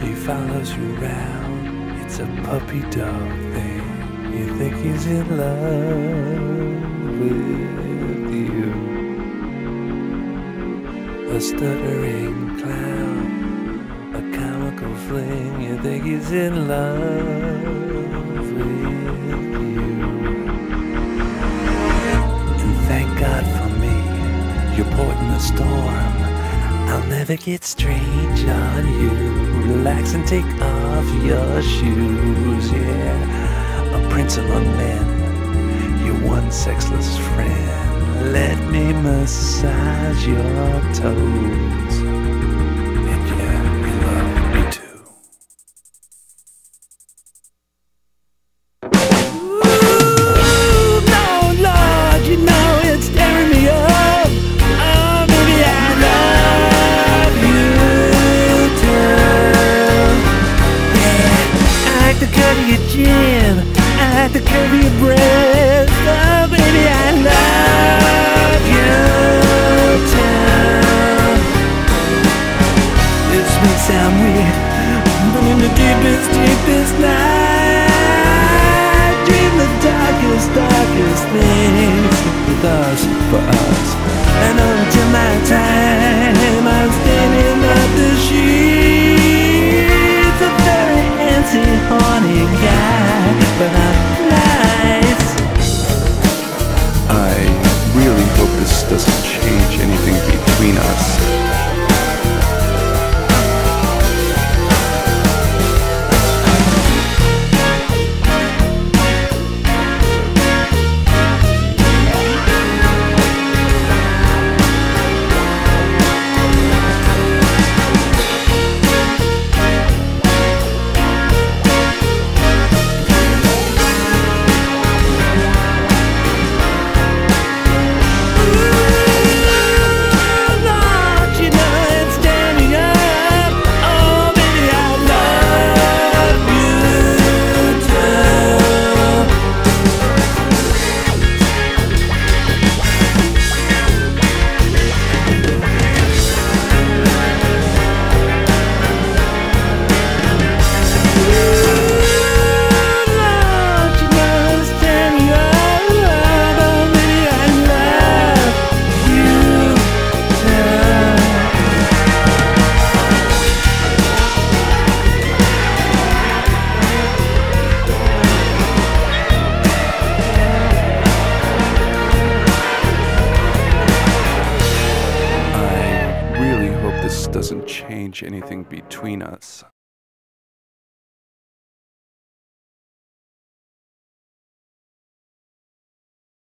He follows you around. It's a puppy dog thing. You think he's in love with you. A stuttering clown, a comical fling. You think he's in love with you. And thank God for me, your port in the storm. I'll never get strange on you. Relax and take off your shoes, yeah. A prince among men, your one sexless friend. Let me massage your toes. Of your chin. I like the curve of your breast. Oh, baby, I love you too. This may sound weird, but in the deepest, deepest night, dream the darkest, horny doesn't change anything between us.